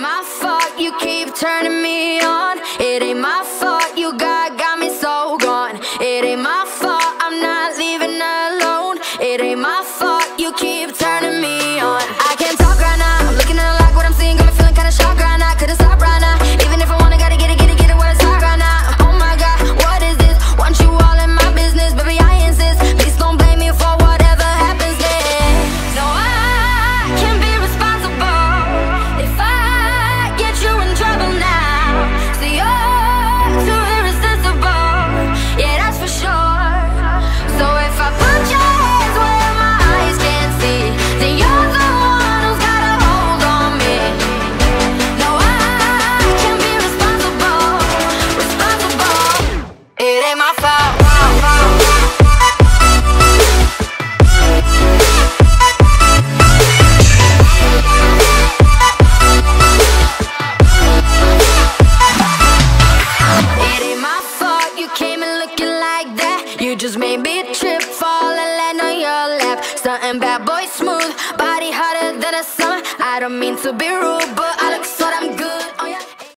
ain't my fault you keep turning me on. It ain't my fault you got got me so gone. It ain't my fault I'm not leaving alone. It ain't my fault you keep You just made me trip, fall and land on your lap. Starting bad boy smooth, body hotter than a summer I don't mean to be rude, but